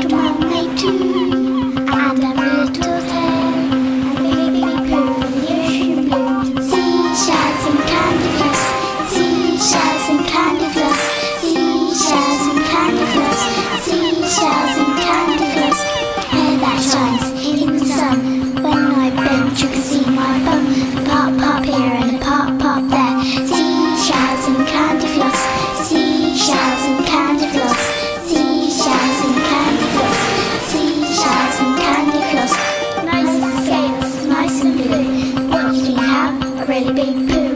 to and a little really big poo.